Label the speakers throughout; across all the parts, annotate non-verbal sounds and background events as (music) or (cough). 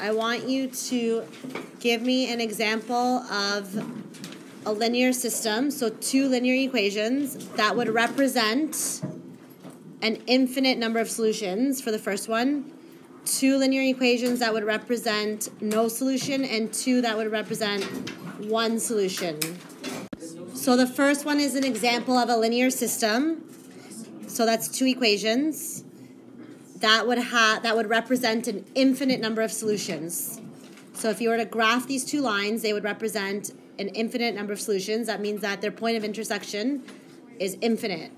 Speaker 1: I want you to give me an example of a linear system, so two linear equations that would represent an infinite number of solutions for the first one, two linear equations that would represent no solution, and two that would represent one solution. So the first one is an example of a linear system. So that's two equations that would have that would represent an infinite number of solutions. So if you were to graph these two lines, they would represent an infinite number of solutions. That means that their point of intersection is infinite.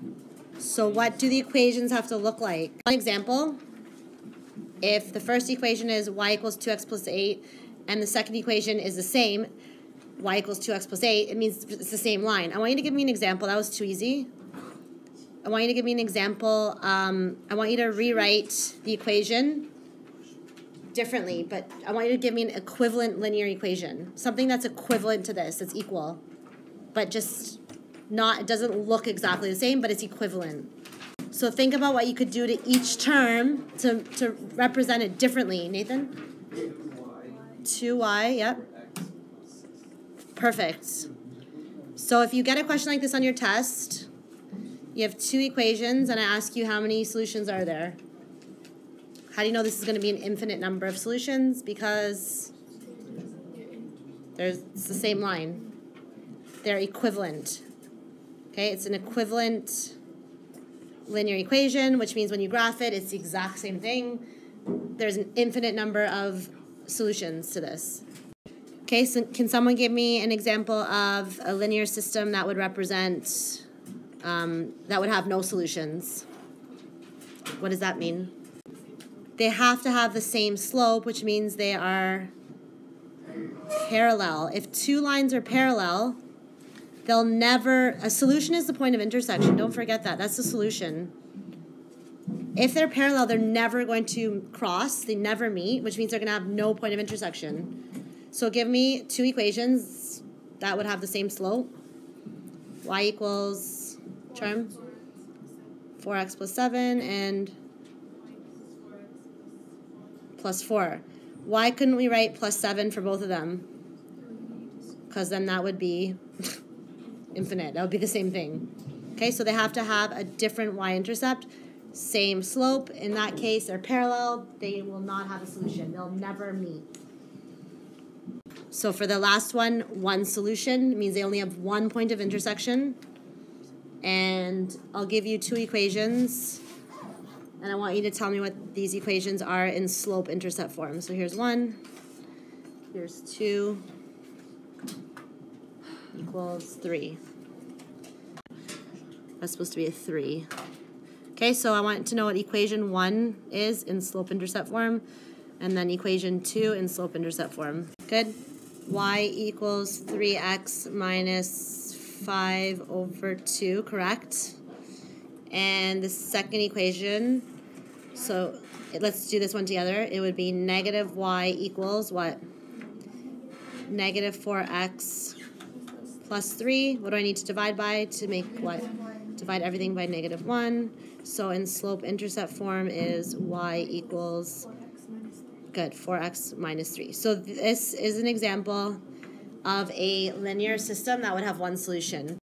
Speaker 1: So what do the equations have to look like? One example, if the first equation is y equals 2x plus 8 and the second equation is the same, y equals 2x plus 8, it means it's the same line. I want you to give me an example. That was too easy. I want you to give me an example. Um, I want you to rewrite the equation differently, but I want you to give me an equivalent linear equation. Something that's equivalent to this, that's equal, but just not, it doesn't look exactly the same, but it's equivalent. So think about what you could do to each term to, to represent it differently. Nathan? 2y, yep. Perfect. So if you get a question like this on your test, you have two equations, and I ask you how many solutions are there. How do you know this is going to be an infinite number of solutions? Because there's it's the same line. They're equivalent. Okay, it's an equivalent linear equation, which means when you graph it, it's the exact same thing. There's an infinite number of solutions to this. Okay, so can someone give me an example of a linear system that would represent um, that would have no solutions. What does that mean? They have to have the same slope, which means they are parallel. If two lines are parallel, they'll never, a solution is the point of intersection. Don't forget that. That's the solution. If they're parallel, they're never going to cross, they never meet, which means they're going to have no point of intersection. So give me two equations that would have the same slope. y equals term? 4x plus 7 and plus 4. Why couldn't we write plus 7 for both of them? Because then that would be (laughs) infinite. That would be the same thing. Okay, so they have to have a different y-intercept, same slope. In that case, they're parallel. They will not have a solution. They'll never meet. So for the last one, one solution means they only have one point of intersection and I'll give you two equations and I want you to tell me what these equations are in slope intercept form. So here's one, here's two, equals three. That's supposed to be a three. Okay, so I want to know what equation one is in slope intercept form, and then equation two in slope intercept form. Good? y equals 3x minus 5 over 2, correct? And the second equation, so let's do this one together. It would be negative y equals what? Negative 4x plus 3. What do I need to divide by to make what? Divide everything by negative 1. So in slope intercept form is y equals, good, 4x minus 3. So this is an example of a linear system that would have one solution.